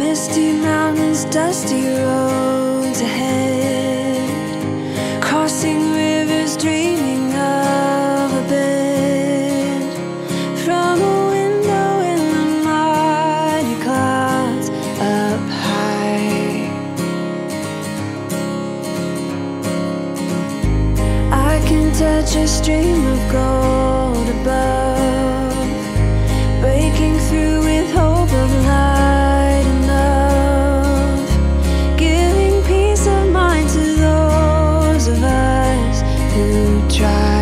mountains, dusty roads ahead. Crossing rivers, dreaming of a bed. From a window in the mighty clouds up high. I can touch a stream of gold. who try.